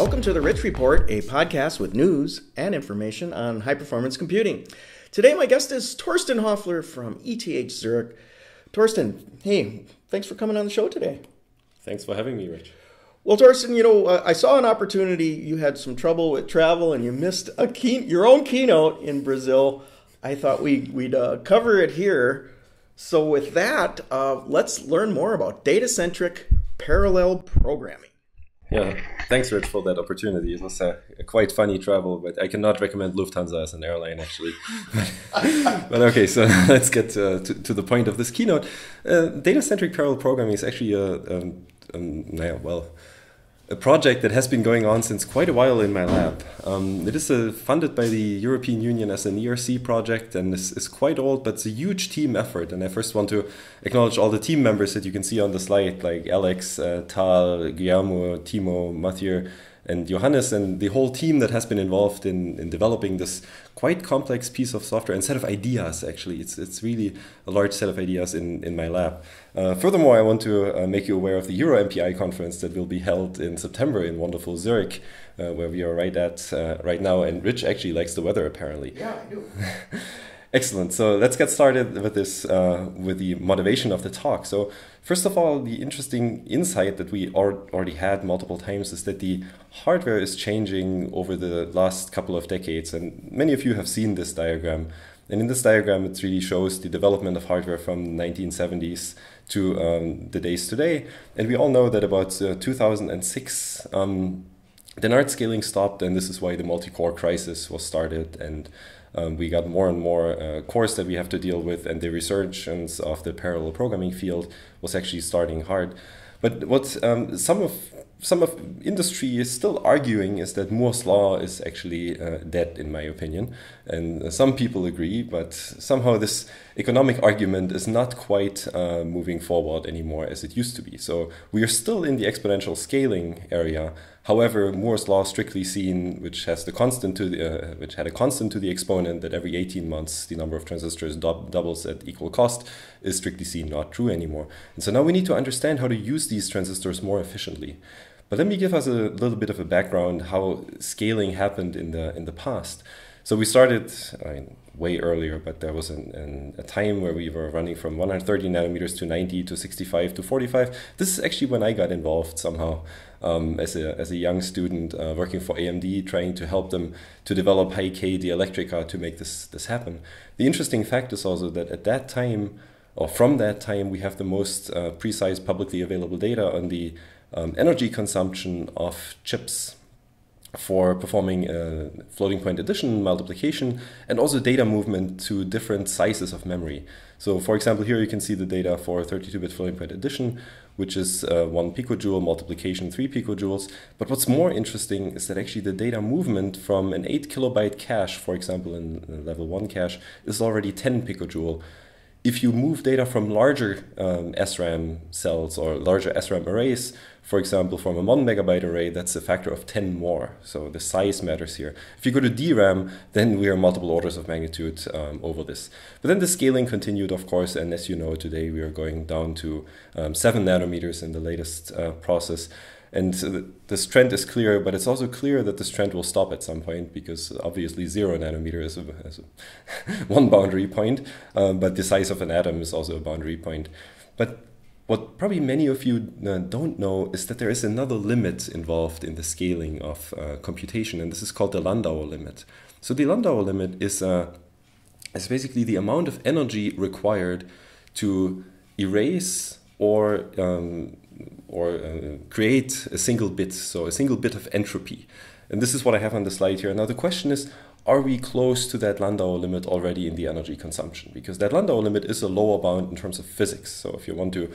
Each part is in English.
Welcome to the Rich Report, a podcast with news and information on high performance computing. Today, my guest is Torsten Hoefler from ETH Zurich. Torsten, hey, thanks for coming on the show today. Thanks for having me, Rich. Well, Torsten, you know, uh, I saw an opportunity. You had some trouble with travel and you missed a key, your own keynote in Brazil. I thought we, we'd uh, cover it here. So, with that, uh, let's learn more about data centric parallel programming. Yeah, thanks, Rich, for that opportunity. It was a, a, quite funny travel, but I cannot recommend Lufthansa as an airline, actually. but okay, so let's get uh, to, to, the point of this keynote. Uh, Data-centric parallel programming is actually a, um, um, yeah, well, a project that has been going on since quite a while in my lab. Um, it is uh, funded by the European Union as an ERC project and is, is quite old, but it's a huge team effort. And I first want to acknowledge all the team members that you can see on the slide, like Alex, uh, Tal, Guillermo, Timo, Mathieu, and Johannes and the whole team that has been involved in, in developing this quite complex piece of software and set of ideas actually. It's, it's really a large set of ideas in, in my lab. Uh, furthermore i want to uh, make you aware of the EuroMPI conference that will be held in september in wonderful zurich uh, where we are right at uh, right now. And rich actually likes the weather apparently. Yeah i do Excellent. So let's get started with this, uh, with the motivation of the talk. So first of all, the interesting insight that we already had multiple times is that the hardware is changing over the last couple of decades, and many of you have seen this diagram. And in this diagram, it really shows the development of hardware from 1970s to um, the days today. And we all know that about uh, 2006, um, Dennard scaling stopped, and this is why the multi-core crisis was started. And um, we got more and more uh, cores that we have to deal with, and the resurgence of the parallel programming field was actually starting hard. But what um, some of some of industry is still arguing is that Moore's law is actually uh, dead, in my opinion, and some people agree. But somehow this economic argument is not quite uh, moving forward anymore as it used to be. So we are still in the exponential scaling area, However, Moore's law, strictly seen, which has the constant to the, uh, which had a constant to the exponent that every 18 months the number of transistors doubles at equal cost, is strictly seen not true anymore. And so now we need to understand how to use these transistors more efficiently. But let me give us a little bit of a background how scaling happened in the in the past. So we started I mean, way earlier, but there was an, an, a time where we were running from 130 nanometers to 90 to 65 to 45. This is actually when I got involved somehow um, as, a, as a young student uh, working for AMD, trying to help them to develop high-K dielectrica to make this, this happen. The interesting fact is also that at that time, or from that time, we have the most uh, precise publicly available data on the um, energy consumption of chips for performing uh, floating point addition, multiplication, and also data movement to different sizes of memory. So for example, here you can see the data for 32-bit floating point addition, which is uh, one picojoule, multiplication three picojoules. But what's more interesting is that actually the data movement from an eight kilobyte cache, for example, in level one cache, is already 10 picojoule. If you move data from larger um, SRAM cells or larger SRAM arrays, for example, from a one megabyte array, that's a factor of 10 more. So the size matters here. If you go to DRAM, then we are multiple orders of magnitude um, over this. But then the scaling continued, of course, and as you know, today we are going down to um, 7 nanometers in the latest uh, process. And this trend is clear, but it's also clear that this trend will stop at some point because obviously zero nanometer is, a, is a one boundary point, um, but the size of an atom is also a boundary point. But what probably many of you uh, don't know is that there is another limit involved in the scaling of uh, computation, and this is called the Landauer limit. So the Landauer limit is, uh, is basically the amount of energy required to erase or um, or uh, create a single bit, so a single bit of entropy. And this is what I have on the slide here. Now the question is, are we close to that Landauer limit already in the energy consumption? Because that Landauer limit is a lower bound in terms of physics. So if you want to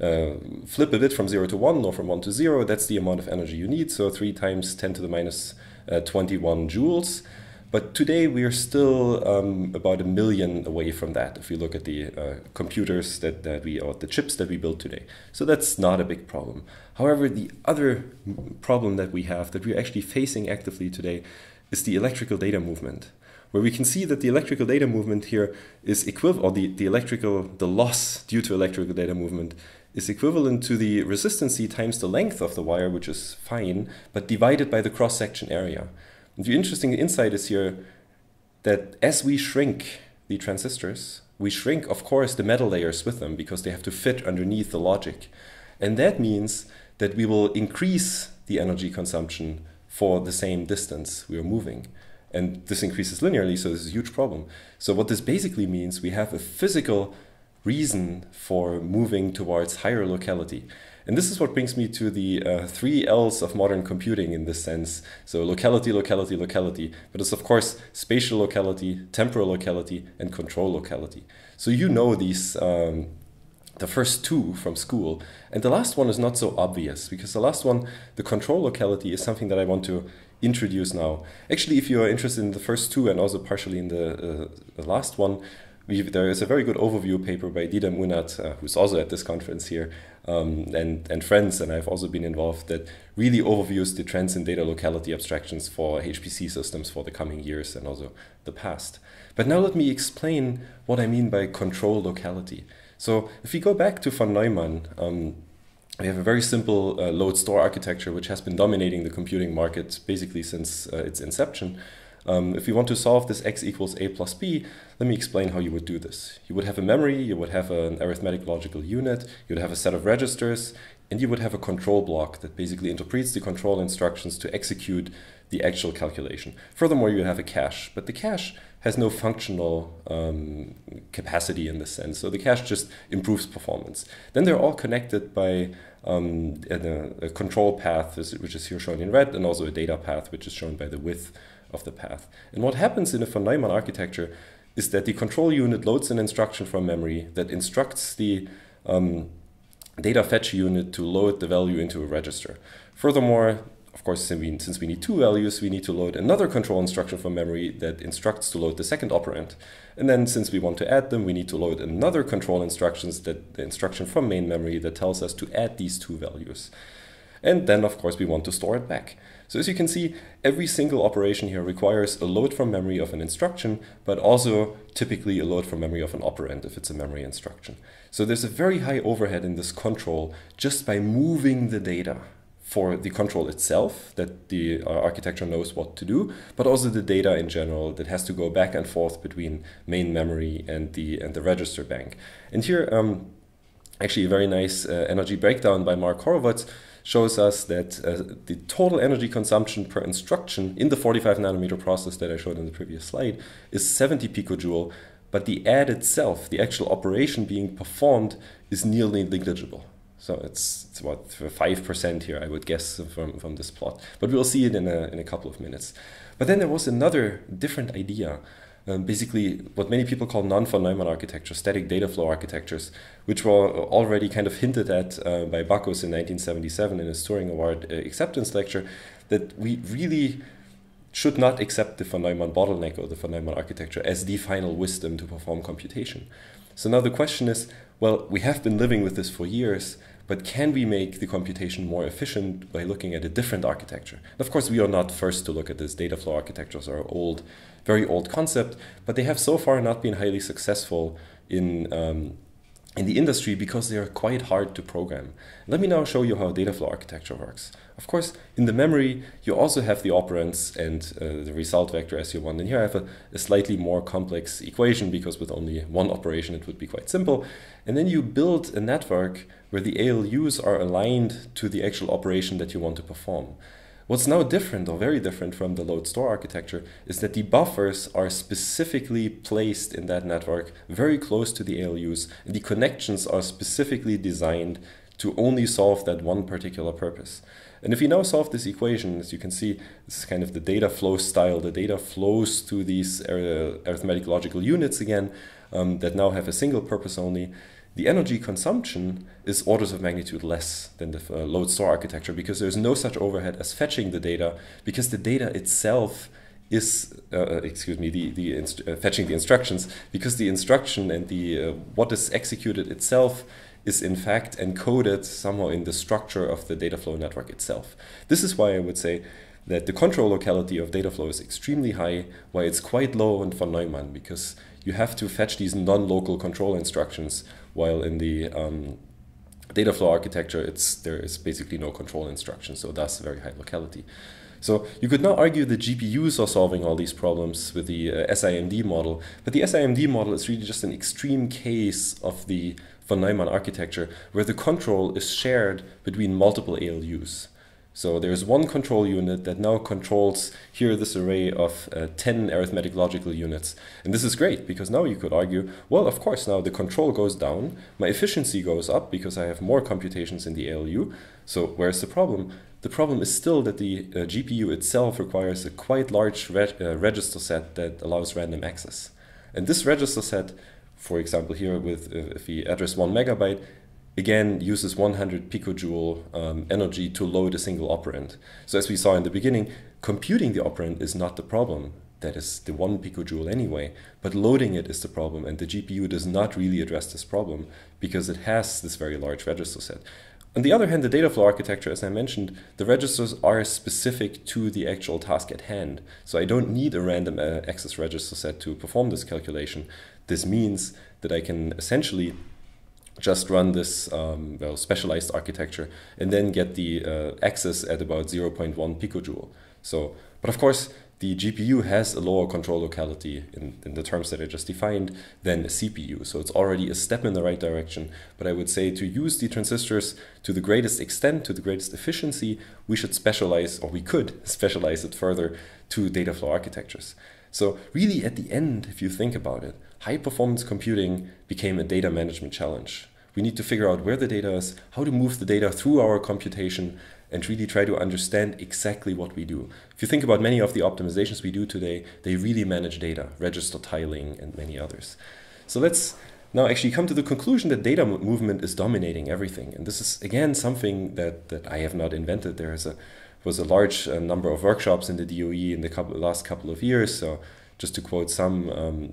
uh, flip a bit from 0 to 1 or from 1 to 0, that's the amount of energy you need. So 3 times 10 to the minus, uh, 21 joules. But today we are still um, about a million away from that if you look at the uh, computers that, that we, or the chips that we build today. So that's not a big problem. However, the other problem that we have that we're actually facing actively today is the electrical data movement. where we can see that the electrical data movement here is equivalent, or the, the electrical, the loss due to electrical data movement is equivalent to the resistance times the length of the wire, which is fine, but divided by the cross-section area. And the interesting insight is here that as we shrink the transistors, we shrink, of course, the metal layers with them because they have to fit underneath the logic. And that means that we will increase the energy consumption for the same distance we are moving. And this increases linearly, so this is a huge problem. So what this basically means, we have a physical reason for moving towards higher locality. And this is what brings me to the uh, three L's of modern computing in this sense. So locality, locality, locality. But it's of course spatial locality, temporal locality, and control locality. So you know these, um, the first two from school. And the last one is not so obvious because the last one, the control locality, is something that I want to introduce now. Actually, if you are interested in the first two and also partially in the, uh, the last one, we, there is a very good overview paper by Didem Unat, uh, who's also at this conference here, um, and, and friends, and I've also been involved, that really overviews the trends in data locality abstractions for HPC systems for the coming years and also the past. But now let me explain what I mean by control locality. So if we go back to von Neumann, um, we have a very simple uh, load store architecture which has been dominating the computing market basically since uh, its inception. Um, if you want to solve this x equals a plus b, let me explain how you would do this. You would have a memory, you would have an arithmetic logical unit, you would have a set of registers, and you would have a control block that basically interprets the control instructions to execute the actual calculation. Furthermore, you have a cache, but the cache has no functional um, capacity in this sense. So the cache just improves performance. Then they're all connected by um, a, a, control path, which is here shown in red, and also a data path, which is shown by the width of the path. And what happens in a von Neumann architecture is that the control unit loads an instruction from memory that instructs the um, data fetch unit to load the value into a register. Furthermore, of course, since we need two values, we need to load another control instruction from memory that instructs to load the second operand. And then since we want to add them, we need to load another control instructions that the instruction from main memory that tells us to add these two values. And then, of course, we want to store it back. So as you can see, every single operation here requires a load from memory of an instruction, but also typically a load from memory of an operand if it's a memory instruction. So there's a very high overhead in this control just by moving the data for the control itself, that the uh, architecture knows what to do, but also the data in general that has to go back and forth between main memory and the, and the register bank. And here, um, actually a very nice uh, energy breakdown by Mark Horowitz shows us that uh, the total energy consumption per instruction in the 45 nanometer process that I showed in the previous slide is 70 picojoule, but the add itself, the actual operation being performed, is nearly negligible. So it's, it's what, 5% here, I would guess, from, from this plot. But we'll see it in a, in a couple of minutes. But then there was another different idea um, basically what many people call non-von Neumann architecture, static data flow architectures, which were already kind of hinted at uh, by Backus in 1977 in his Turing Award uh, acceptance lecture, that we really should not accept the von Neumann bottleneck or the von Neumann architecture as the final wisdom to perform computation. So now the question is, well, we have been living with this for years, but can we make the computation more efficient by looking at a different architecture? And of course, we are not first to look at this. Data flow architectures are old very old concept, but they have so far not been highly successful in um, in the industry because they are quite hard to program. Let me now show you how data flow architecture works. Of course, in the memory, you also have the operands and uh, the result vector as you want. And here I have a, a, slightly more complex equation because with only one operation it would be quite simple. And then you build a network where the ALUs are aligned to the actual operation that you want to perform. What's now different or very different from the load store architecture is that the buffers are specifically placed in that network very close to the ALUs and the connections are specifically designed to only solve that one particular purpose. And if you now solve this equation, as you can see, this is kind of the data flow style. The data flows to these uh, arithmetic logical units again um, that now have a single purpose only the energy consumption is orders of magnitude less than the uh, load store architecture because there's no such overhead as fetching the data because the data itself is uh, uh excuse me the the uh, fetching the instructions because the instruction and the uh, what is executed itself is in fact encoded somehow in the structure of the data flow network itself. This is why I would say that the control locality of data flow is extremely high, while it's quite low in von Neumann because you have to fetch these non-local control instructions, while in the um, data flow architecture, it's there is basically no control instruction, so thus very high locality. So you could now argue the GPUs are solving all these problems with the uh, SIMD model, but the SIMD model is really just an extreme case of the von Neumann architecture where the control is shared between multiple ALUs. So there's one control unit that now controls here this array of uh, 10 arithmetic logical units. And this is great because now you could argue, well, of course, now the control goes down, my efficiency goes up because I have more computations in the ALU. So where's the problem? The problem is still that the uh, GPU itself requires a quite large uh, register set that allows random access. And this register set, for example, here with uh, address one megabyte, again uses 100 picojoule um, energy to load a single operand. So as we saw in the beginning, computing the operand is not the problem. That is the one picojoule anyway, but loading it is the problem, and the GPU does not really address this problem because it has this very large register set. On the other hand, the data flow architecture, as I mentioned, the registers are specific to the actual task at hand. So I don't need a random uh, access register set to perform this calculation. This means that I can essentially just run this um, well, specialized architecture and then get the uh, access at about 0.1 picojoule. So, but of course, the GPU has a lower control locality in, in the terms that I just defined than a CPU. So it's already a step in the right direction. But I would say to use the transistors to the greatest extent, to the greatest efficiency, we should specialize, or we could specialize it further to data flow architectures. So really at the end, if you think about it, high performance computing became a data management challenge. We need to figure out where the data is, how to move the data through our computation, and really try to understand exactly what we do. If you think about many of the optimizations we do today, they really manage data, register tiling, and many others. So let's now actually come to the conclusion that data movement is dominating everything. And this is, again, something that, that I have not invented. There is a, was a large uh, number of workshops in the DOE in the couple, last couple of years. So just to quote some, um,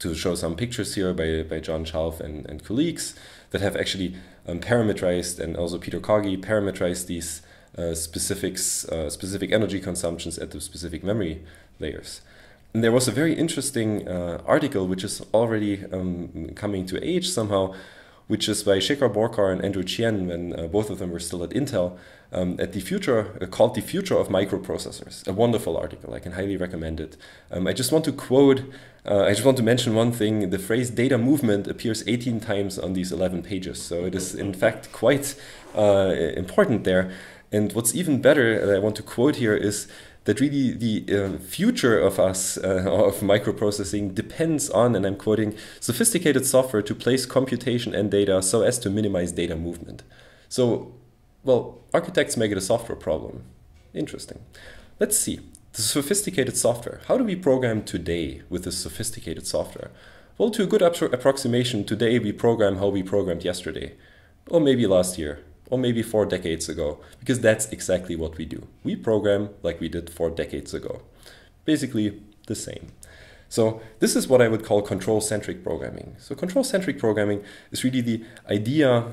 to show some pictures here by, by John Shalf and, and colleagues that have actually um, parameterized and also Peter Kogge parameterized these uh, specifics, uh, specific energy consumptions at the specific memory layers. And there was a very interesting uh, article which is already um, coming to age somehow, which is by Shekhar Borkar and Andrew Chien when uh, both of them were still at Intel, um, at the future uh, called the future of microprocessors. A wonderful article. I can highly recommend it. Um, I just want to quote. Uh, I just want to mention one thing. The phrase data movement appears 18 times on these 11 pages, so it is in fact quite uh, important there. And what's even better, I want to quote here, is that really the uh, future of us, uh, of microprocessing, depends on, and I'm quoting, sophisticated software to place computation and data so as to minimize data movement. So well, architects make it a software problem. Interesting. Let's see. The sophisticated software. How do we program today with this sophisticated software? Well, to a good approximation, today we program how we programmed yesterday, or maybe last year, or maybe four decades ago, because that's exactly what we do. We program like we did four decades ago. Basically, the same. So this is what I would call control-centric programming. So control-centric programming is really the idea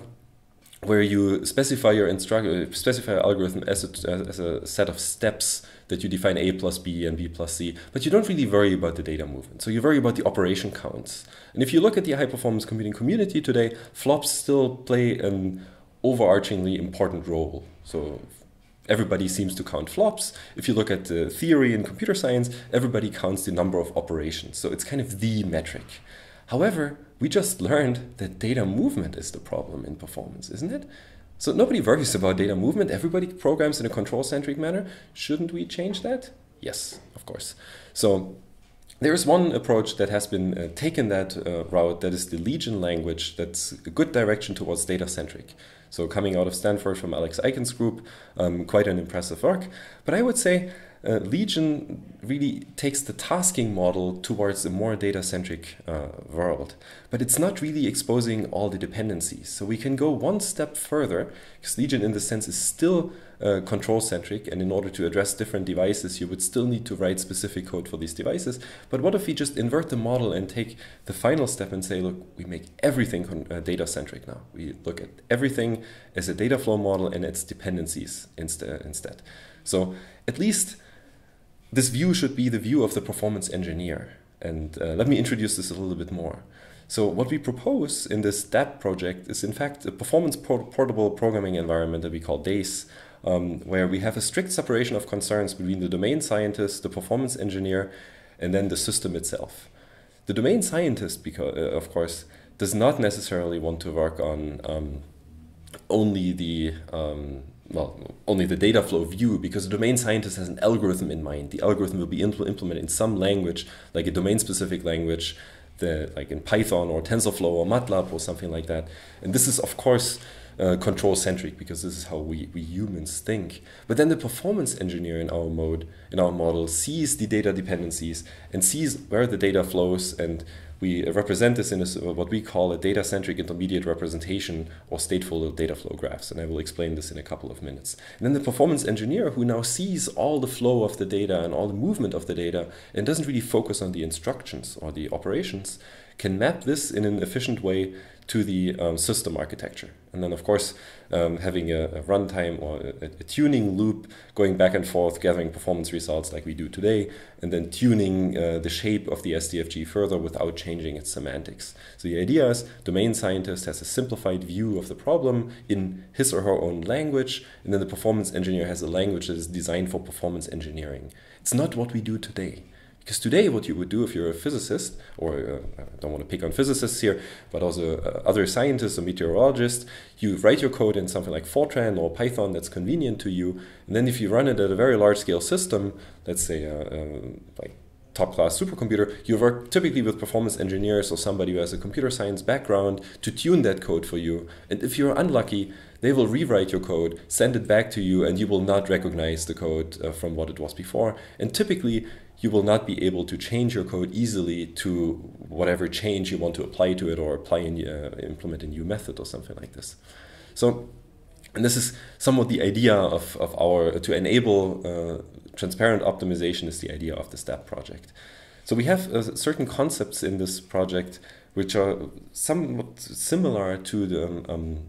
where you specify your specify your algorithm as a, as a set of steps that you define a plus b and b plus c, but you don't really worry about the data movement. So you worry about the operation counts. And if you look at the high performance computing community today, flops still play an overarchingly important role. So everybody seems to count flops. If you look at the theory in computer science, everybody counts the number of operations. So it's kind of the metric. However, we just learned that data movement is the problem in performance, isn't it? So nobody worries about data movement. Everybody programs in a control-centric manner. Shouldn't we change that? Yes, of course. So there is one approach that has been uh, taken that uh, route that is the Legion language that's a good direction towards data-centric. So coming out of Stanford from Alex Aiken's group, um, quite an impressive work. But I would say uh, Legion really takes the tasking model towards a more data-centric uh, world. But it's not really exposing all the dependencies. So we can go one step further, because Legion in the sense is still uh, control-centric, and in order to address different devices, you would still need to write specific code for these devices. But what if we just invert the model and take the final step and say, look, we make everything uh, data-centric now. We look at everything as a data flow model and its dependencies instead. So at least this view should be the view of the performance engineer. And uh, let me introduce this a little bit more. So what we propose in this DAPP project is in fact a performance portable programming environment that we call DACE, um, where we have a strict separation of concerns between the domain scientist, the performance engineer, and then the system itself. The domain scientist, because, uh, of course, does not necessarily want to work on um, only the um, well, only the data flow view because the domain scientist has an algorithm in mind. The algorithm will be impl implemented in some language, like a domain-specific language, the, like in Python or TensorFlow or MATLAB or something like that. And this is, of course, uh, control centric because this is how we, we humans think. But then the performance engineer in our mode, in our model, sees the data dependencies and sees where the data flows and we represent this in a, what we call a data-centric intermediate representation or stateful data flow graphs. And I will explain this in a couple of minutes. And then the performance engineer who now sees all the flow of the data and all the movement of the data and doesn't really focus on the instructions or the operations can map this in an efficient way to the um, system architecture. And then, of course, um, having a, a runtime or a, a, tuning loop going back and forth, gathering performance results like we do today, and then tuning uh, the shape of the SDFG further without changing its semantics. So the idea is domain scientist has a simplified view of the problem in his or her own language, and then the performance engineer has a language that is designed for performance engineering. It's not what we do today. Because today, what you would do if you're a physicist, or uh, I don't want to pick on physicists here, but also uh, other scientists or meteorologists, you write your code in something like Fortran or Python that's convenient to you. And then if you run it at a very large scale system, let's say uh, uh like top class supercomputer, you work typically with performance engineers or somebody who has a computer science background to tune that code for you. And if you're unlucky, they will rewrite your code, send it back to you, and you will not recognize the code uh, from what it was before. And typically, you will not be able to change your code easily to whatever change you want to apply to it or apply and uh, implement a new method or something like this. So, and this is somewhat the idea of, of our, to enable uh, transparent optimization is the idea of the STEP project. So we have uh, certain concepts in this project which are somewhat similar to the um, um,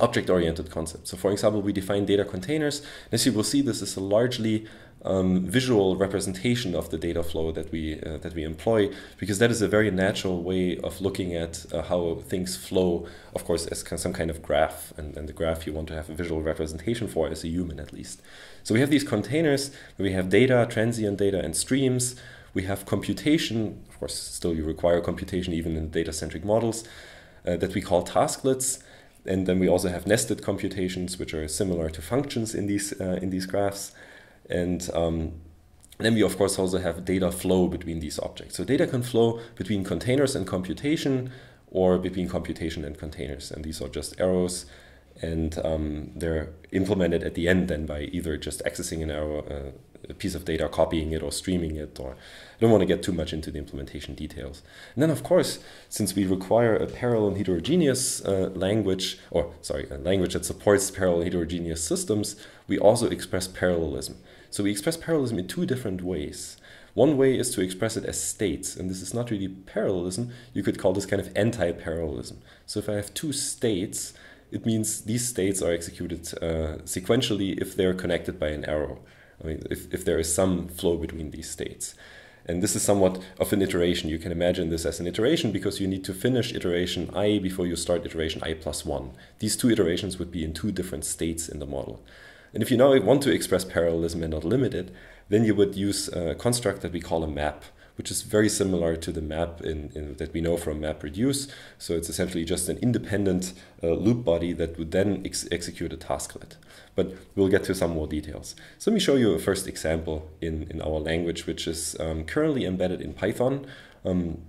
object-oriented concept. So for example, we define data containers. As you will see, this is a largely um, visual representation of the data flow that we uh, that we employ because that is a very natural way of looking at uh, how things flow. Of course as some kind of graph and, and the graph you want to have a visual representation for as a human at least. So we have these containers we have data transient data and streams. We have computation of course still you require computation even in data centric models uh, that we call tasklets. And then we also have nested computations which are similar to functions in these uh, in these graphs and um, then we of course also have data flow between these objects. So data can flow between containers and computation or between computation and containers. And these are just arrows and um, they're implemented at the end then by either just accessing an arrow, uh, a piece of data, copying it or streaming it or I don't want to get too much into the implementation details. And then of course, since we require a parallel heterogeneous uh, language, or sorry, a language that supports parallel heterogeneous systems, we also express parallelism. So we express parallelism in two different ways. One way is to express it as states, and this is not really parallelism. You could call this kind of anti-parallelism. So if I have two states, it means these states are executed uh, sequentially if they're connected by an arrow. I mean, if, if there is some flow between these states. And this is somewhat of an iteration. You can imagine this as an iteration because you need to finish iteration i before you start iteration i plus 1. These two iterations would be in two different states in the model. And if you now want to express parallelism and not limit it, then you would use a construct that we call a map, which is very similar to the map in, in that we know from MapReduce. So it's essentially just an independent uh, loop body that would then ex execute a tasklet. But we'll get to some more details. So let me show you a first example in, in our language, which is um, currently embedded in Python. Um,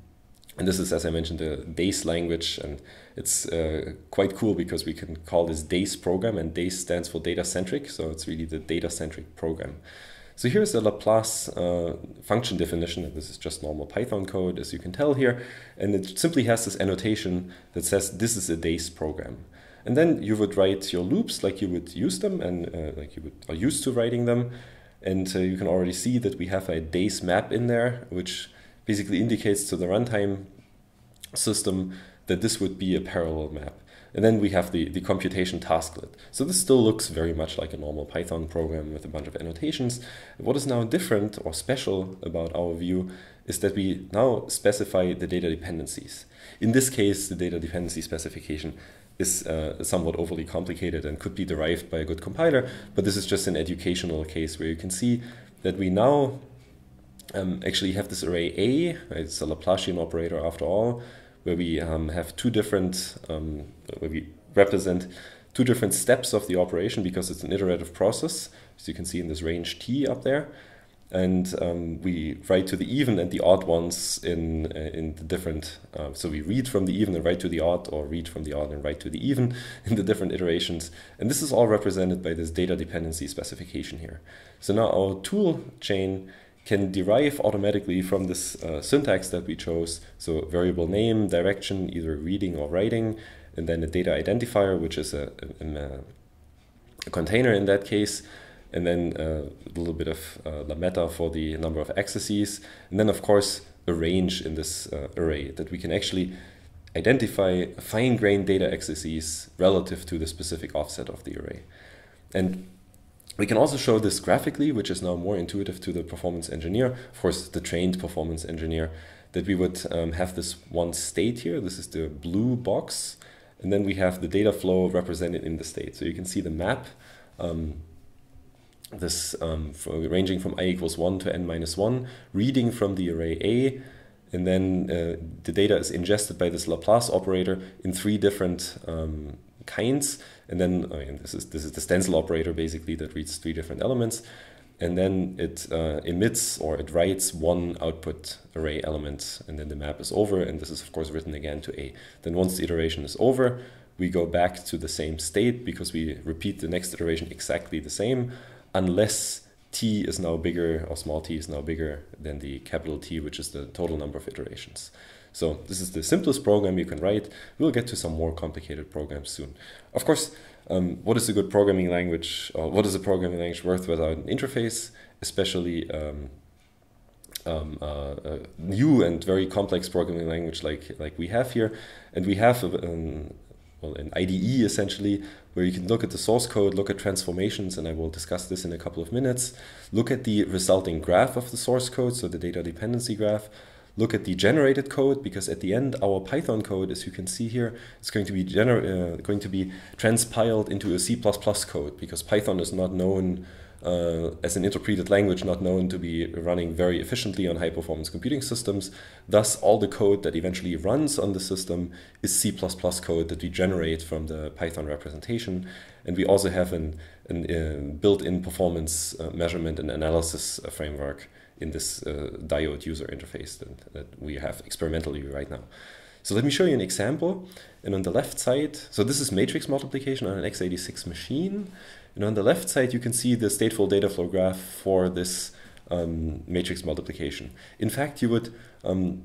and this is, as I mentioned, the DACE language, and it's uh, quite cool because we can call this DACE program, and DACE stands for data centric, so it's really the data centric program. So here's a Laplace uh, function definition, and this is just normal Python code, as you can tell here, and it simply has this annotation that says this is a DACE program. And then you would write your loops like you would use them, and uh, like you would, are used to writing them, and uh, you can already see that we have a DACE map in there, which basically indicates to the runtime system that this would be a parallel map. And then we have the, the computation tasklet. So this still looks very much like a normal Python program with a bunch of annotations. What is now different or special about our view is that we now specify the data dependencies. In this case, the data dependency specification is uh, somewhat overly complicated and could be derived by a good compiler, but this is just an educational case where you can see that we now um, actually have this array A, it's a Laplacian operator after all, where we um, have two different, um, where we represent two different steps of the operation because it's an iterative process, as you can see in this range T up there. And um, we write to the even and the odd ones in, uh, in the different, uh, so we read from the even and write to the odd, or read from the odd and write to the even in the different iterations. And this is all represented by this data dependency specification here. So now our tool chain can derive automatically from this uh, syntax that we chose. So variable name, direction, either reading or writing, and then a data identifier, which is a, a, a container in that case, and then uh, a little bit of uh, lametta for the number of accesses, and then of course a range in this uh, array that we can actually identify fine-grained data accesses relative to the specific offset of the array. And we can also show this graphically, which is now more intuitive to the performance engineer, of course, the trained performance engineer, that we would um, have this one state here. This is the blue box. And then we have the data flow represented in the state. So you can see the map, um, this um, ranging from i equals 1 to n minus 1, reading from the array A, and then uh, the data is ingested by this Laplace operator in three different um, kinds. And then I mean, this is this is the stencil operator basically that reads three different elements. And then it uh, emits or it writes one output array element and then the map is over. And this is of course written again to a. Then once the iteration is over we go back to the same state because we repeat the next iteration exactly the same unless t is now bigger or small t is now bigger than the capital T which is the total number of iterations so this is the simplest program you can write. We'll get to some more complicated programs soon. Of course, um, what is a good programming language? Or what is a programming language worth without an interface, especially um, um, uh, a new and very complex programming language like like we have here, and we have um, well, an IDE essentially where you can look at the source code, look at transformations, and I will discuss this in a couple of minutes. Look at the resulting graph of the source code, so the data dependency graph look at the generated code because at the end our Python code, as you can see here, is going to be uh, going to be transpiled into a C++ code because Python is not known uh, as an interpreted language, not known to be running very efficiently on high performance computing systems. Thus, all the code that eventually runs on the system is C code that we generate from the Python representation. And we also have an, an uh, built in performance uh, measurement and analysis uh, framework in this uh, DIODE user interface that, that we have experimentally right now. So let me show you an example. And on the left side, so this is matrix multiplication on an x86 machine. And on the left side, you can see the stateful data flow graph for this um, matrix multiplication. In fact, you would, um,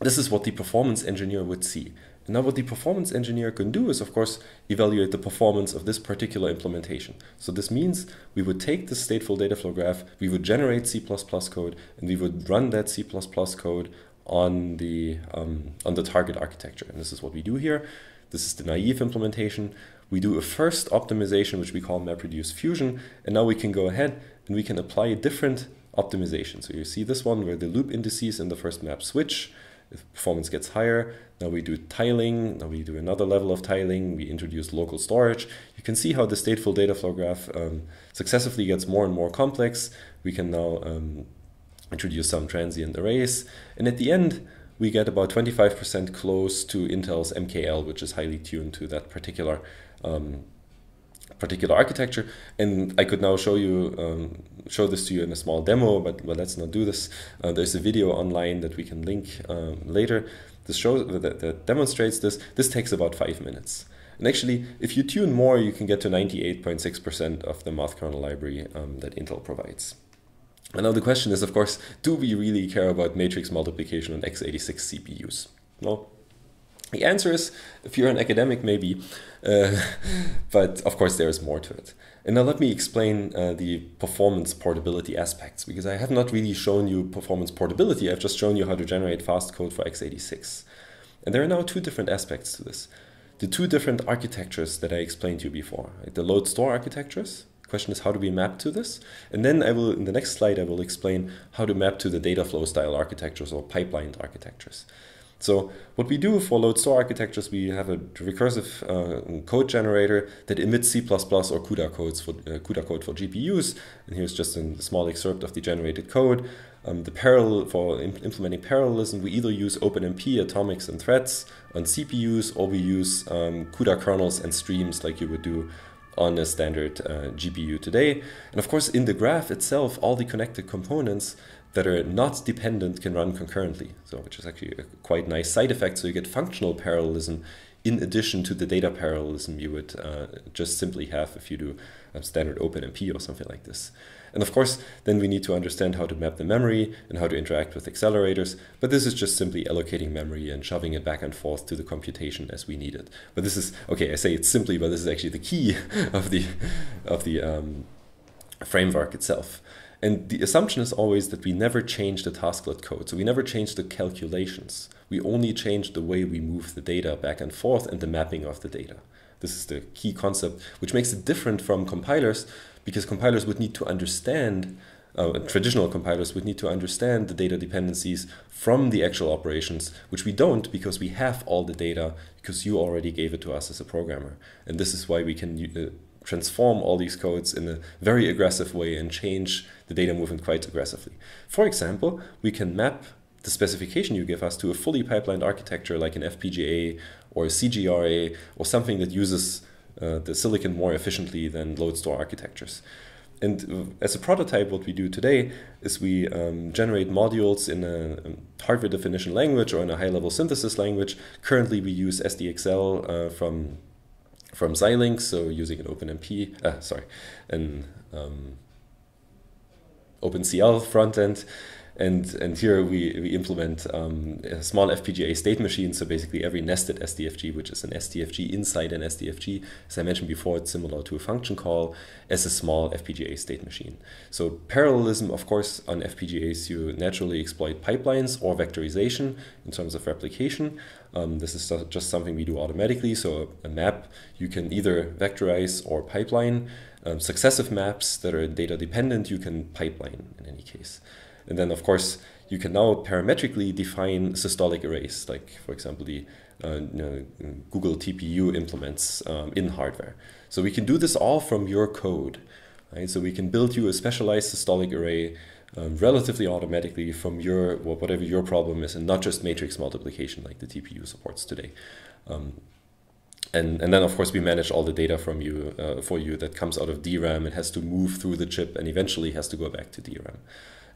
this is what the performance engineer would see. Now what the performance engineer can do is, of course, evaluate the performance of this particular implementation. So this means we would take the stateful data flow graph, we would generate C++ code, and we would run that C++ code on the, um, on the target architecture. And this is what we do here. This is the naive implementation. We do a first optimization, which we call MapReduce Fusion, and now we can go ahead and we can apply a different optimization. So you see this one where the loop indices in the first map switch, if performance gets higher, now we do tiling, now we do another level of tiling, we introduce local storage. You can see how the stateful data flow graph um, successively gets more and more complex. We can now um, introduce some transient arrays. And at the end, we get about 25% close to Intel's MKL, which is highly tuned to that particular um, particular architecture. And I could now show you um, show this to you in a small demo, but, but let's not do this. Uh, there's a video online that we can link um, later. This shows that, that demonstrates this. This takes about five minutes. And actually, if you tune more, you can get to 98.6% of the math kernel library um, that Intel provides. And now the question is, of course, do we really care about matrix multiplication on x86 CPUs? Well, the answer is, if you're an academic, maybe, uh, but of course there is more to it. And now let me explain uh, the performance portability aspects, because I have not really shown you performance portability, I've just shown you how to generate fast code for x86. And there are now two different aspects to this. the two different architectures that I explained to you before, right? the load store architectures. Question is how do we map to this? And then I will, in the next slide, I will explain how to map to the data flow style architectures or pipelined architectures. So what we do for load store architectures, we have a recursive uh, code generator that emits C++ or CUDA codes for uh, CUDA code for GPUs. And here's just a small excerpt of the generated code. Um, the parallel for imp implementing parallelism, we either use OpenMP, atomics, and threads on CPUs, or we use um, CUDA kernels and streams like you would do on a standard uh, GPU today. And of course, in the graph itself, all the connected components that are not dependent can run concurrently, so which is actually a quite nice side effect. So you get functional parallelism in addition to the data parallelism you would uh, just simply have if you do a standard OpenMP or something like this. And of course, then we need to understand how to map the memory and how to interact with accelerators. But this is just simply allocating memory and shoving it back and forth to the computation as we need it. But this is, okay, I say it simply, but this is actually the key of the, of the um, framework itself. And the assumption is always that we never change the tasklet code. So we never change the calculations. We only change the way we move the data back and forth and the mapping of the data. This is the key concept, which makes it different from compilers because compilers would need to understand, uh, traditional compilers would need to understand the data dependencies from the actual operations, which we don't because we have all the data because you already gave it to us as a programmer. And this is why we can uh, transform all these codes in a very aggressive way and change the data movement quite aggressively. For example, we can map the specification you give us to a fully pipelined architecture like an FPGA or a CGRA or something that uses uh, the silicon more efficiently than load store architectures. And uh, as a prototype, what we do today is we um, generate modules in a um, hardware definition language or in a high level synthesis language. Currently, we use SDAccel uh, from from Xilinx, so using an OpenMP, uh, sorry, an um, OpenCL front end. And, and here we, we implement um, a small FPGA state machine. So basically every nested SDFG, which is an SDFG inside an SDFG, as I mentioned before, it's similar to a function call as a small FPGA state machine. So parallelism, of course, on FPGAs, you naturally exploit pipelines or vectorization in terms of replication. Um, this is just something we do automatically. So a map, you can either vectorize or pipeline. Um, successive maps that are data dependent, you can pipeline in any case. And then, of course, you can now parametrically define systolic arrays, like, for example, the uh, you know, Google TPU implements um, in hardware. So we can do this all from your code. Right? So we can build you a specialized systolic array um, relatively automatically from your whatever your problem is, and not just matrix multiplication like the TPU supports today. Um, and, and then of course we manage all the data from you uh, for you that comes out of DRAM. It has to move through the chip and eventually has to go back to DRAM.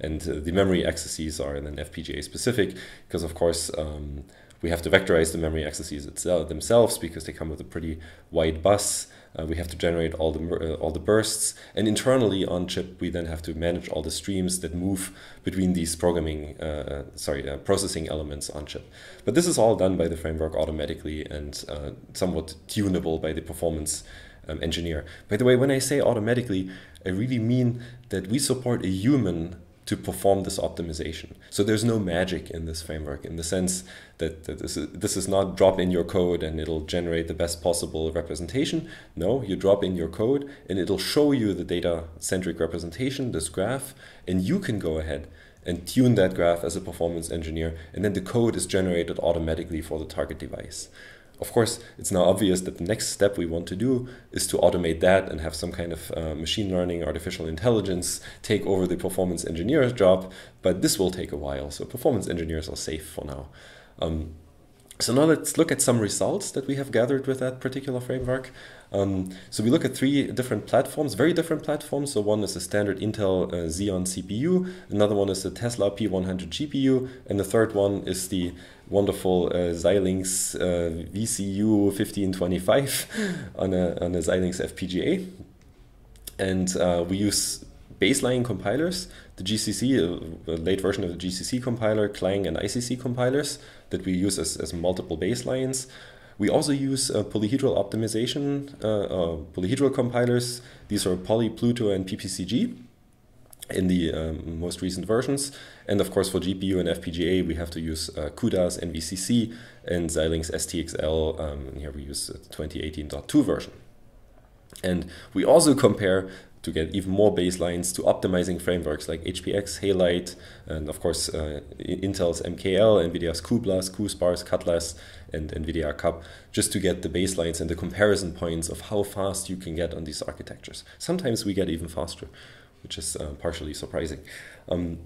And uh, the memory accesses are then FPGA specific because, of course, um, we have to vectorize the memory accesses itself, themselves because they come with a pretty wide bus. Uh, we have to generate all the uh, all the bursts, and internally on chip we then have to manage all the streams that move between these programming, uh, sorry, uh, processing elements on chip. But this is all done by the framework automatically and uh, somewhat tunable by the performance um, engineer. By the way, when I say automatically, I really mean that we support a human to perform this optimization. So there's no magic in this framework in the sense that, that this, is, this is not drop in your code and it'll generate the best possible representation. No, you drop in your code and it'll show you the data centric representation, this graph, and you can go ahead and tune that graph as a performance engineer, and then the code is generated automatically for the target device. Of course, it's now obvious that the next step we want to do is to automate that and have some kind of uh, machine learning, artificial intelligence take over the performance engineer's job, but this will take a while. So performance engineers are safe for now. Um, so now let's look at some results that we have gathered with that particular framework. Um, so we look at three different platforms, very different platforms. So one is a standard Intel uh, Xeon CPU, another one is the Tesla P100 GPU, and the third one is the wonderful uh, Xilinx uh, VCU 1525 on a, on a Xilinx FPGA. And uh, we use baseline compilers, the GCC, a uh, late version of the GCC compiler, Clang and ICC compilers that we use as, as multiple baselines. We also use uh, polyhedral optimization, uh, uh, polyhedral compilers. These are Polly, Pluto, and PPCG. in the um, most recent versions. And of course, for GPU and FPGA, we have to use uh, CUDA's NVCC and Xilinx SDAccel. Um, here we use the 2018.2 version. And we also compare to get even more baselines to optimizing frameworks like HPX, Halide, and of course uh, Intel's MKL, NVIDIA's cuBLAS, cuSPARSE, Cutlass, and NVIDIA CUB, just to get the baselines and the comparison points of how fast you can get on these architectures. Sometimes we get even faster, which is uh, partially surprising. Um,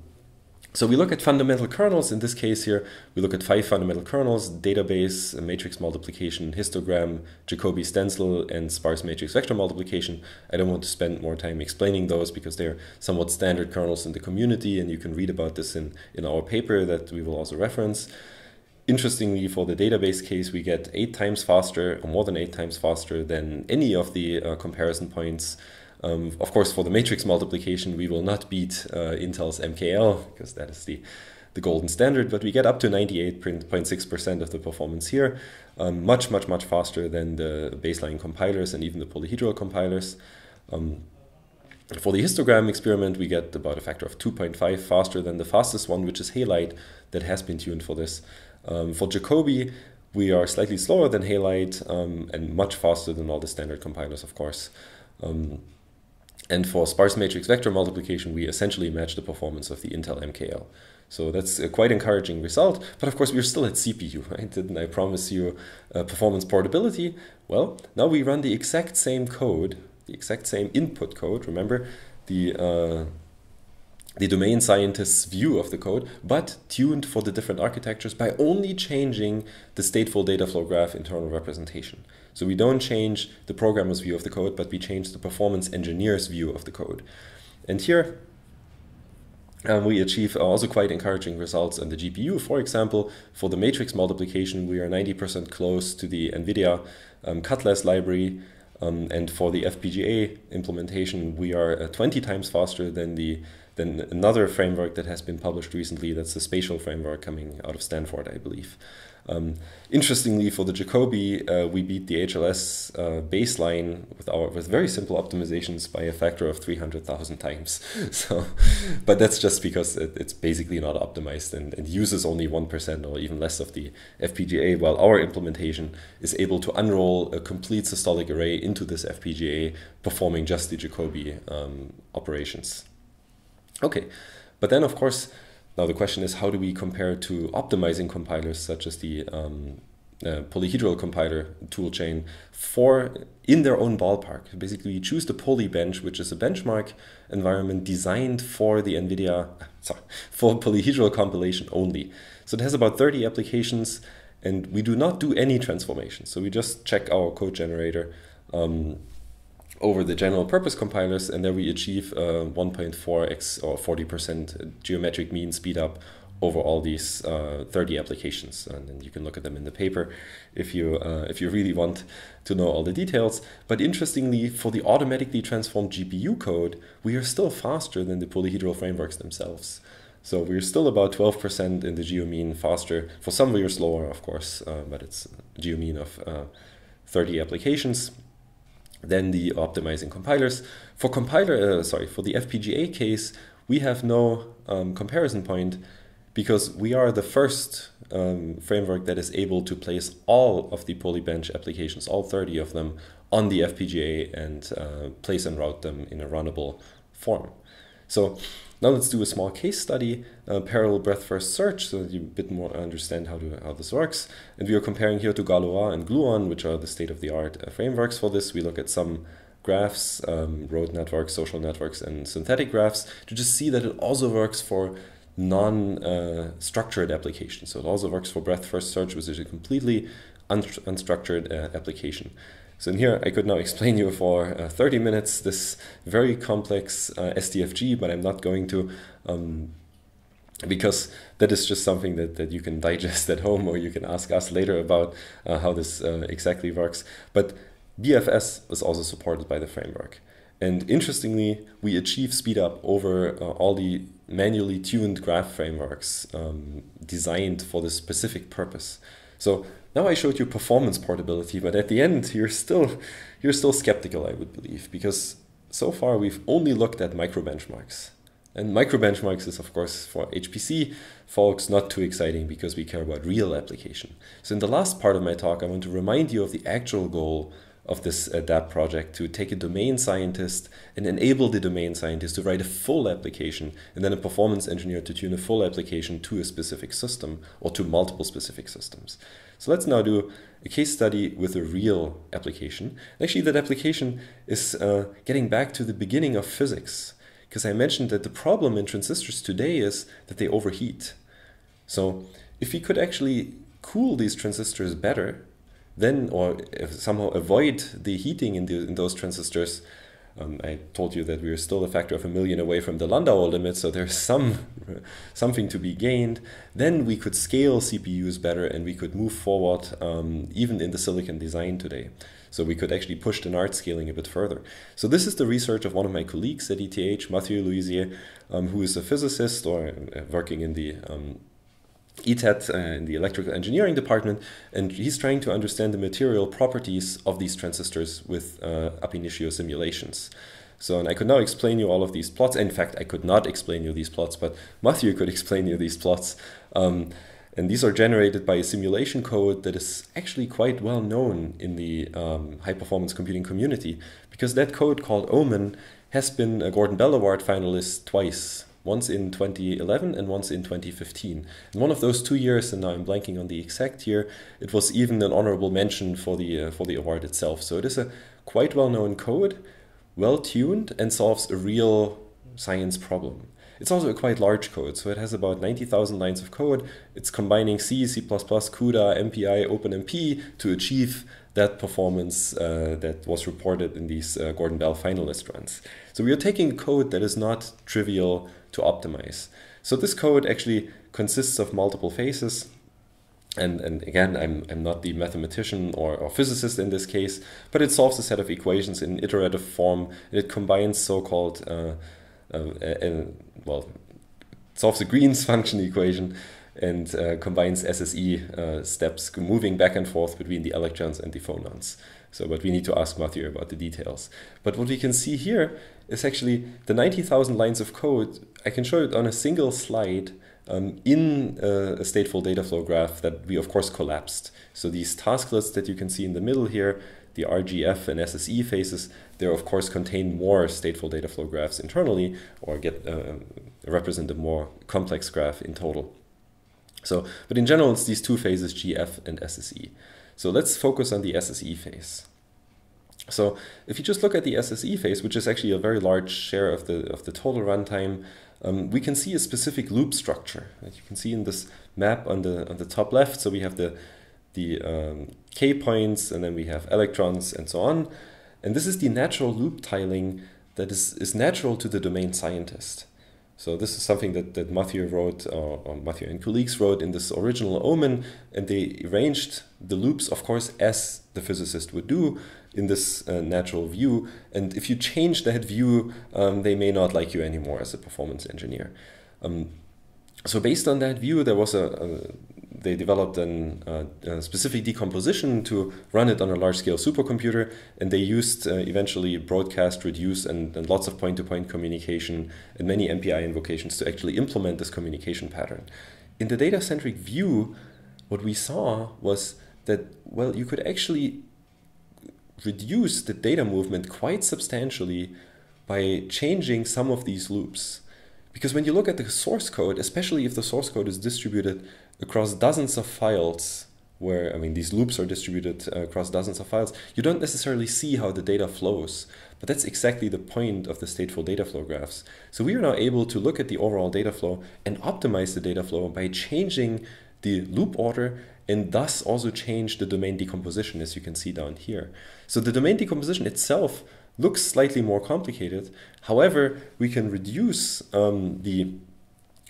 so we look at fundamental kernels. In this case here, we look at five fundamental kernels, database, matrix multiplication, histogram, Jacobi stencil, and sparse matrix vector multiplication. I don't want to spend more time explaining those because they're somewhat standard kernels in the community, and you can read about this in, in our paper that we will also reference. Interestingly, for the database case, we get eight times faster, or more than eight times faster than any of the uh, comparison points um, of course, for the matrix multiplication, we will not beat uh, Intel's MKL because that is the, the golden standard, but we get up to 98.6% of the performance here, um, much, much, much faster than the baseline compilers and even the polyhedral compilers. Um, for the histogram experiment, we get about a factor of 2.5 faster than the fastest one, which is Halide, that has been tuned for this. Um, for Jacobi, we are slightly slower than Halide um, and much faster than all the standard compilers, of course. Um, and for sparse matrix vector multiplication, we essentially match the performance of the Intel MKL. So that's a quite encouraging result. But of course, we're still at CPU, right? Didn't I promise you uh, performance portability? Well, now we run the exact same code, the exact same input code. Remember, the uh, the domain scientist's view of the code, but tuned for the different architectures by only changing the stateful data flow graph internal representation. So we don't change the programmer's view of the code, but we change the performance engineer's view of the code. And here um, we achieve also quite encouraging results on the GPU. For example, for the matrix multiplication, we are 90% close to the NVIDIA um, Cutlass library. Um, and for the FPGA implementation, we are uh, 20 times faster than the than another framework that has been published recently. That's the spatial framework coming out of Stanford, I believe. Um, interestingly, for the Jacobi, uh, we beat the HLS uh, baseline with our with very simple optimizations by a factor of 300,000 times. so, but that's just because it, it's basically not optimized and, and uses only 1% or even less of the FPGA, while our implementation is able to unroll a complete systolic array into this FPGA, performing just the Jacobi um, operations. Okay, but then of course, now the question is how do we compare to optimizing compilers such as the um, uh, polyhedral compiler toolchain for in their own ballpark. Basically, you choose the PolyBench, which is a benchmark environment designed for the NVIDIA, sorry, for polyhedral compilation only. So it has about 30 applications, and we do not do any transformation. So we just check our code generator. Um, over the general purpose compilers, and there we achieve uh, 1.4x or 40% geometric mean speed up over all these uh, 30 applications. And, you can look at them in the paper if you, uh, if you really want to know all the details. But interestingly, for the automatically transformed GPU code, we are still faster than the polyhedral frameworks themselves. So we're still about 12% in the geomean faster. For some, we're slower, of course, uh, but it's geomean of uh, 30 applications than the optimizing compilers. For compiler, uh, sorry, for the FPGA case, we have no um, comparison point because we are the first um, framework that is able to place all of the PolyBench applications, all 30 of them, on the FPGA and uh, place and route them in a runnable form. So now let's do a small case study, parallel breadth first search, so that you a bit more understand how, to, how this works. And we are comparing here to Galois and Gluon, which are the state-of-the-art uh, frameworks for this. We look at some graphs, um, road networks, social networks, and synthetic graphs to just see that it also works for non-structured uh, applications. So it also works for breadth first search, which is a completely un unstructured uh, application. So in here, I could now explain you for uh, 30 minutes this very complex uh, SDFG, but I'm not going to um, because that is just something that, that you can digest at home or you can ask us later about uh, how this uh, exactly works. But BFS is also supported by the framework. And interestingly, we achieve speed up over uh, all the manually tuned graph frameworks um, designed for this specific purpose. So now I showed you performance portability, but at the end you're still you're still skeptical, I would believe, because so far we've only looked at micro benchmarks. And microbenchmarks is, of course, for HPC folks, not too exciting because we care about real application. So in the last part of my talk, I want to remind you of the actual goal of this uh, DAPP project to take a domain scientist and enable the domain scientist to write a full application and then a performance engineer to tune a full application to a specific system or to multiple specific systems. So let's now do a case study with a real application. Actually, that application is uh, getting back to the beginning of physics because I mentioned that the problem in transistors today is that they overheat. So if we could actually cool these transistors better, then or somehow avoid the heating in, the, in those transistors. Um, I told you that we are still a factor of a million away from the Landauer limit, so there's some something to be gained. Then we could scale CPUs better, and we could move forward um, even in the silicon design today. So we could actually push the Dennard scaling a bit further. So this is the research of one of my colleagues at ETH, Mathieu Luisier, um, who is a physicist or uh, working in the ETET uh, in the electrical engineering department, and he's trying to understand the material properties of these transistors with uh, ab initio simulations. So, and I could now explain you all of these plots. In fact, I could not explain you these plots, but Mathieu could explain you these plots. Um, and these are generated by a simulation code that is actually quite well known in the um, high performance computing community, because that code called Omen has been a Gordon Bell Award finalist twice once in 2011 and once in 2015. In one of those two years, and now I'm blanking on the exact year, it was even an honorable mention for the uh, for the award itself. So it is a quite well-known code, well tuned, and solves a real science problem. It's also a quite large code, so it has about 90,000 lines of code. It's combining C, C++, CUDA, MPI, OpenMP to achieve that performance uh, that was reported in these uh, Gordon Bell finalist runs. So we are taking code that is not trivial to optimize. So this code actually consists of multiple phases. And, and again, I'm, I'm not the mathematician or, or physicist in this case, but it solves a set of equations in iterative form. It combines so-called, uh, uh, uh, well, solves the Green's function equation and uh, combines SSE uh, steps moving back and forth between the electrons and the phonons. So, but we need to ask Mathieu about the details. But what we can see here is actually the 90,000 lines of code. I can show it on a single slide um, in a, a, stateful data flow graph that we of course collapsed. So these tasklets that you can see in the middle here, the RGF and SSE phases, they of course contain more stateful data flow graphs internally or get uh, represent a more complex graph in total. So, but in general, it's these two phases, GF and SSE. So let's focus on the SSE phase. So if you just look at the SSE phase, which is actually a very large share of the of the total runtime, um, we can see a specific loop structure that you can see in this map on the on the top left. So we have the the um, k points, and then we have electrons, and so on. And this is the natural loop tiling that is, is natural to the domain scientist. So this is something that, that Mathieu wrote, or, or Mathieu and colleagues wrote in this original Omen, and they arranged the loops, of course, as the physicist would do in this uh, natural view. And if you change that view, um, they may not like you anymore as a performance engineer. Um, so based on that view, there was a, a they developed an, uh, a specific decomposition to run it on a large-scale supercomputer, and they used uh, eventually broadcast, reduce, and, and lots of point-to-point -point communication and many MPI invocations to actually implement this communication pattern. In the data-centric view, what we saw was that well, you could actually reduce the data movement quite substantially by changing some of these loops. Because when you look at the source code, especially if the source code is distributed across dozens of files, where I mean these loops are distributed uh, across dozens of files, you don't necessarily see how the data flows. But that's exactly the point of the stateful data flow graphs. So we are now able to look at the overall data flow and optimize the data flow by changing the loop order and thus also change the domain decomposition as you can see down here. So the domain decomposition itself looks slightly more complicated. However, we can reduce um, the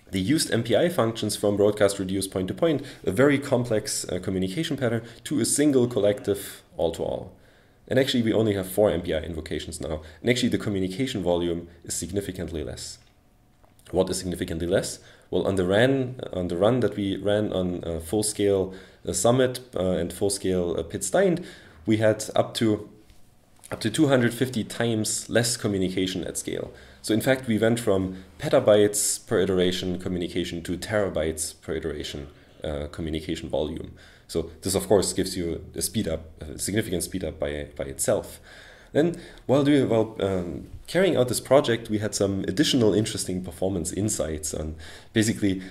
the used MPI functions from broadcast reduce point to point, a very complex uh, communication pattern, to a single collective all to all. And actually, we only have four MPI invocations now. And actually, the communication volume is significantly less. What is significantly less? Well, on the run, on the run that we ran on uh, full scale uh, Summit uh, and full scale uh, Daint, we had up to up to 250 times less communication at scale. So in fact, we went from petabytes per iteration communication to terabytes per iteration uh, communication volume. So this, of course, gives you a speed up, a significant speed up by, by itself. Then, while doing while um, carrying out this project, we had some additional interesting performance insights. And basically,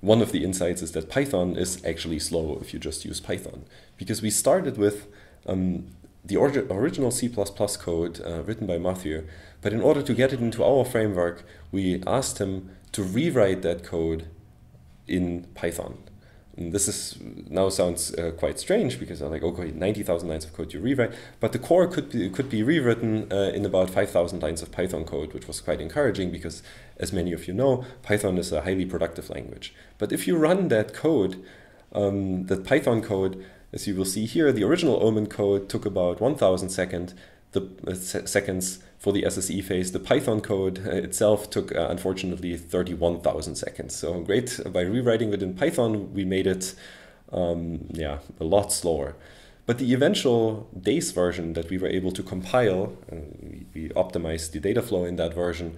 one of the insights is that Python is actually slow if you just use Python, because we started with um, the or original C++ code uh, written by Mathieu, but in order to get it into our framework, we asked him to rewrite that code in Python. This is now sounds uh, quite strange because I'm like, okay, 90,000 lines of code you rewrite, but the core could be, could be rewritten uh, in about 5,000 lines of Python code, which was quite encouraging because, as many of you know, Python is a highly productive language. But if you run that code, um, that Python code, as you will see here, the original Omen code took about 1,000 second, the, uh, seconds for the SSE phase. The Python code uh, itself took, uh, unfortunately, 31,000 seconds. So great, by rewriting it in Python, we made it um, yeah, a lot slower. But the eventual DACE version that we were able to compile, uh, we, we, optimized the data flow in that version,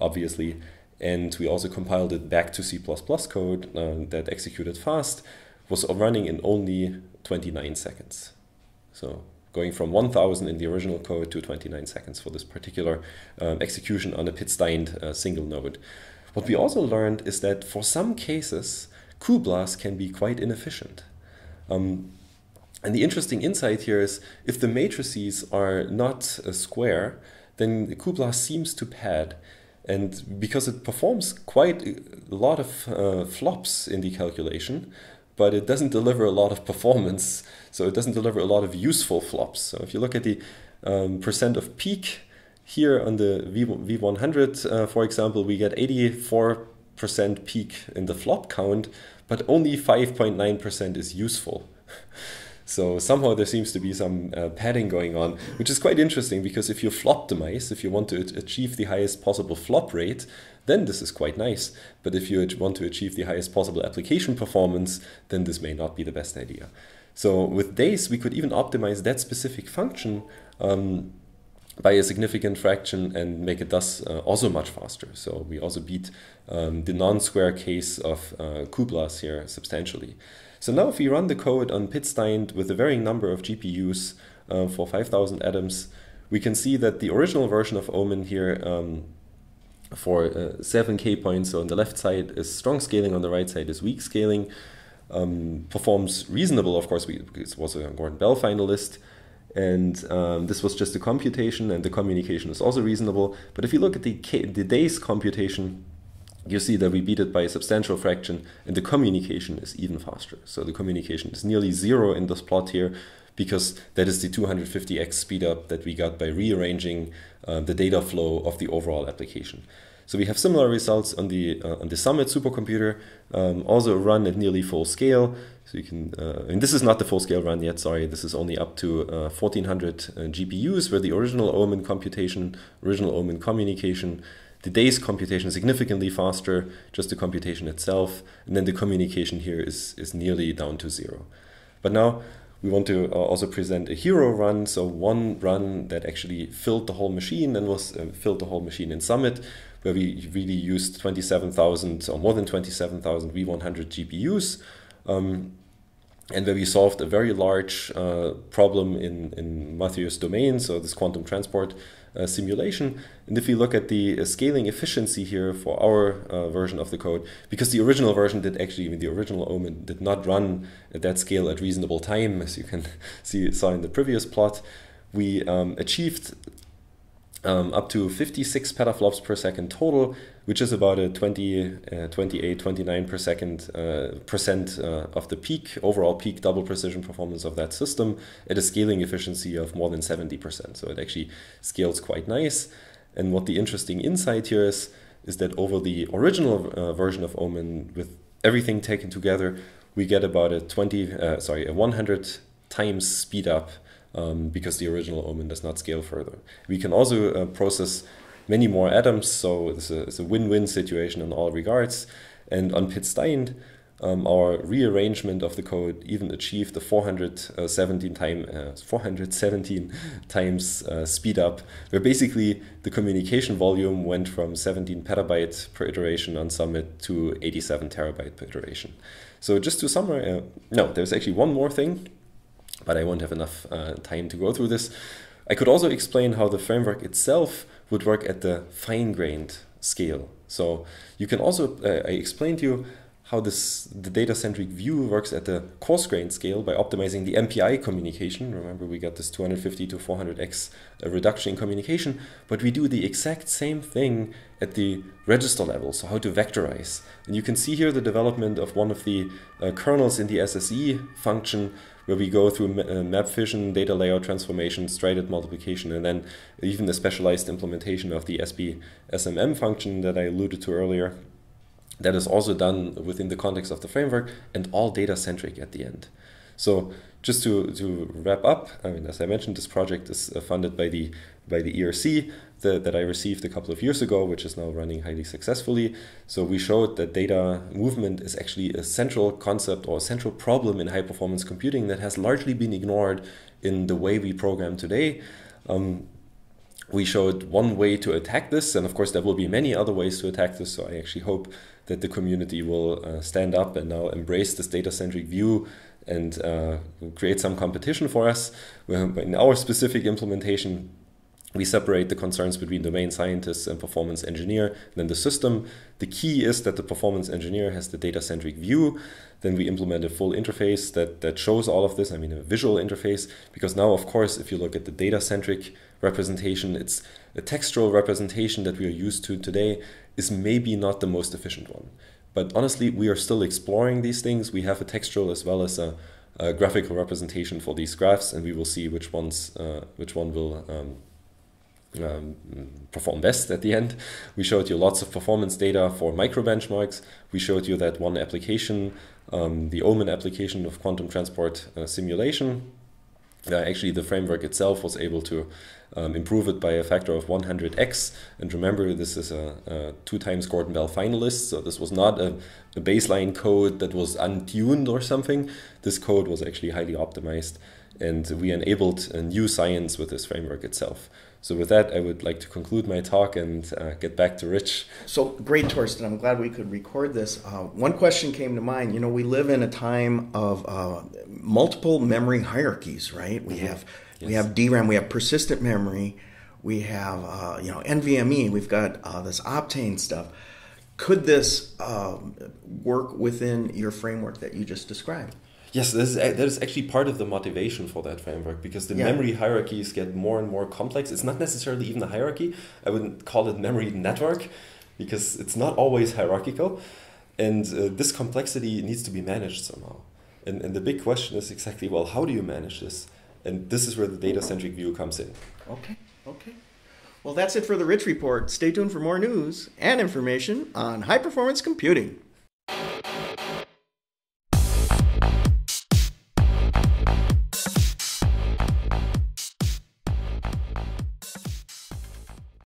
obviously, and we also compiled it back to C++ code uh, that executed fast, was running in only 29 seconds. So going from 1000 in the original code to 29 seconds for this particular um, execution on a Piz Daint uh, single node. What we also learned is that for some cases, cuBLAS can be quite inefficient. Um, and the interesting insight here is if the matrices are not a square, then cuBLAS seems to pad. And because it performs quite a lot of uh, flops in the calculation, but it doesn't deliver a lot of performance. So it doesn't deliver a lot of useful flops. So if you look at the um, percent of peak here on the v, V100, uh, for example, we get 84% peak in the flop count, but only 5.9% is useful. So somehow there seems to be some uh, padding going on, which is quite interesting because if you floptimize, if you want to achieve the highest possible flop rate, then this is quite nice. But if you want to achieve the highest possible application performance, then this may not be the best idea. So with DaCe, we could even optimize that specific function um, by a significant fraction and make it thus uh, also much faster. So we also beat um, the non-square case of uh, cuBLAS here substantially. So now if we run the code on Piz Daint with a varying number of GPUs uh, for 5000 atoms, we can see that the original version of Omen here um, for uh, 7k points so on the left side is strong scaling, on the right side is weak scaling. Um, performs reasonable, of course, because it was a Gordon Bell finalist. And um, this was just a computation, and the communication is also reasonable. But if you look at the, the DaCe computation, you see that we beat it by a substantial fraction and the communication is even faster. So the communication is nearly zero in this plot here because that is the 250x speedup that we got by rearranging uh, the data flow of the overall application. So we have similar results on the uh, on the Summit supercomputer, um, also run at nearly full scale. So you can, uh, and this is not the full scale run yet. Sorry, this is only up to 1400 uh, uh, GPUs, where the original Omen computation, original Omen communication the DaCe computation significantly faster, just the computation itself, and then the communication here is, is nearly down to zero. But now we want to uh, also present a hero run, so one run that actually filled the whole machine and was uh, filled the whole machine in Summit, where we really used 27,000 or more than 27,000 V100 GPUs. Um, and where we solved a very large uh, problem in, in Mathieu's domain, so this quantum transport uh, simulation. And if you look at the uh, scaling efficiency here for our uh, version of the code, because the original version did actually, mean, the original Omen did not run at that scale at reasonable time, as you can see saw in the previous plot, we um, achieved um, up to 56 petaflops per second total, which is about a 20, uh, 28, 29 per second uh, percent uh, of the peak, overall peak double precision performance of that system at a scaling efficiency of more than 70%. So it actually scales quite nice. And what the interesting insight here is, is that over the original uh, version of Omen, with everything taken together, we get about a 20, uh, sorry, a 100 times speed up um, because the original Omen does not scale further. We can also uh, process many more atoms, so it's a, win-win situation in all regards. And on Piz Daint, um, our rearrangement of the code even achieved the 417 time uh, 417 times uh, speed up where basically the communication volume went from 17 petabyte per iteration on summit to 87 terabyte per iteration so just to summarize uh, no there's actually one more thing but i won't have enough uh, time to go through this i could also explain how the framework itself would work at the fine-grained scale so you can also uh, i explained to you how this the data-centric view works at the coarse-grained scale by optimizing the MPI communication. Remember, we got this 250 to 400x uh, reduction in communication, but we do the exact same thing at the register level. So how to vectorize. And you can see here the development of one of the uh, kernels in the SSE function where we go through uh, map fission, data layout transformation, striated multiplication, and then even the specialized implementation of the SB SMM function that I alluded to earlier that is also done within the context of the framework and all data centric at the end. So just to, to wrap up, I mean, as I mentioned, this project is uh, funded by the by the ERC the, that I received a couple of years ago, which is now running highly successfully. So we showed that data movement is actually a central concept or a central problem in high performance computing that has largely been ignored in the way we program today. Um, we showed one way to attack this, and of course, there will be many other ways to attack this. So I actually hope that the community will uh, stand up and now embrace this data centric view and uh, create some competition for us. In our specific implementation, we separate the concerns between domain scientists and performance engineer, then the system. The key is that the performance engineer has the data centric view. Then we implement a full interface that, that shows all of this, I mean, a visual interface. Because now, of course, if you look at the data centric representation, it's a textual representation that we are used to today is maybe not the most efficient one. But honestly, we are still exploring these things. We have a textual as well as a, a graphical representation for these graphs, and we will see which ones, uh, which one will um, um, perform best at the end. We showed you lots of performance data for micro benchmarks. We showed you that one application, um, the Omen application of quantum transport uh, simulation, uh, actually the framework itself was able to um, improve it by a factor of 100x. And remember, this is a, a two times Gordon Bell finalist, so this was not a, a, baseline code that was untuned or something. This code was actually highly optimized, and we enabled a new science with this framework itself. So with that, I would like to conclude my talk and uh, get back to Rich. So great, Torsten. I'm glad we could record this. Uh, one question came to mind. You know, we live in a time of uh, multiple memory hierarchies, right? We mm-hmm. have yes. we have DRAM, we have persistent memory, we have uh, you know NVMe, we've got uh, this Optane stuff. Could this um, work within your framework that you just described? Yes, this is, that is actually part of the motivation for that framework because the yeah. memory hierarchies get more and more complex. It's not necessarily even a hierarchy. I wouldn't call it memory network because it's not always hierarchical. And uh, this complexity needs to be managed somehow. And, and the big question is exactly well, how do you manage this? And this is where the data centric view comes in. Okay, okay. Well, that's it for the Rich Report. Stay tuned for more news and information on high performance computing.